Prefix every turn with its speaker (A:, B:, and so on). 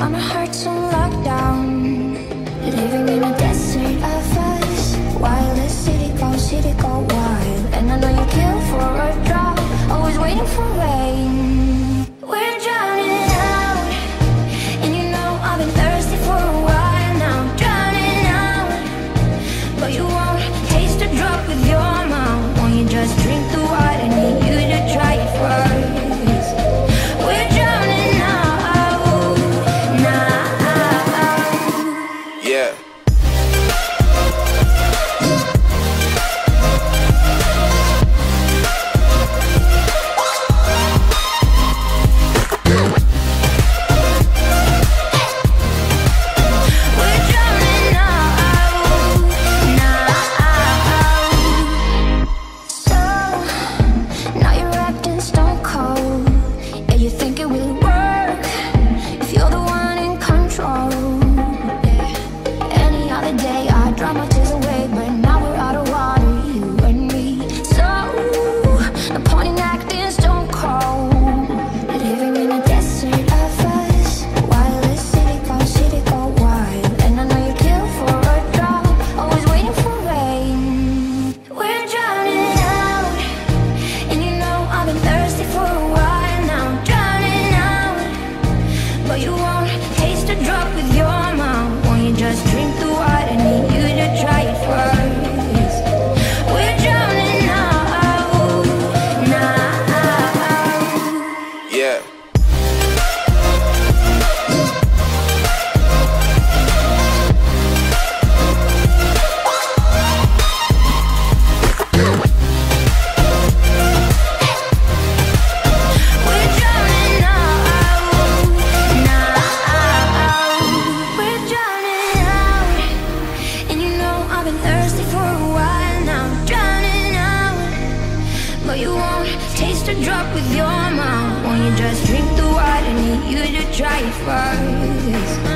A: Summer hearts in lockdown, leaving in a day. To drop with your mouth when you just drink the water? Need you to try it first